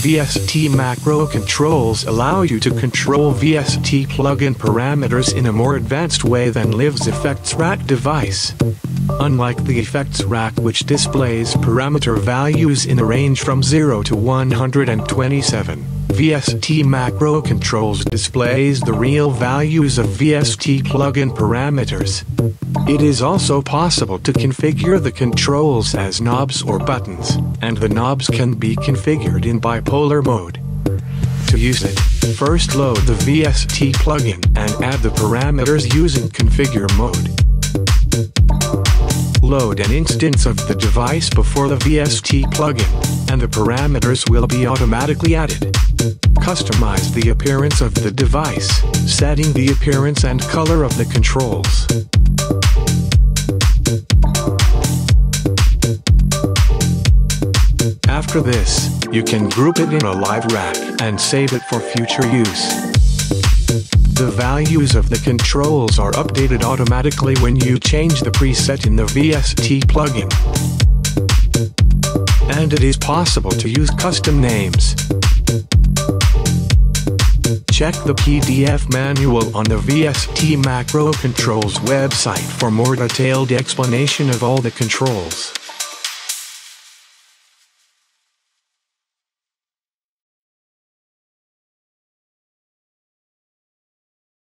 VST macro controls allow you to control VST plugin parameters in a more advanced way than Live's Effects Rack device. Unlike the Effects Rack which displays parameter values in a range from 0 to 127, VST Macro Controls displays the real values of VST plugin parameters. It is also possible to configure the controls as knobs or buttons, and the knobs can be configured in bipolar mode. To use it, first load the VST plugin and add the parameters using configure mode. Load an instance of the device before the VST plugin, and the parameters will be automatically added. Customize the appearance of the device, setting the appearance and color of the controls. After this, you can group it in a live rack and save it for future use. The values of the controls are updated automatically when you change the preset in the VST plugin. And it is possible to use custom names. Check the PDF manual on the VST Macro Controls website for more detailed explanation of all the controls.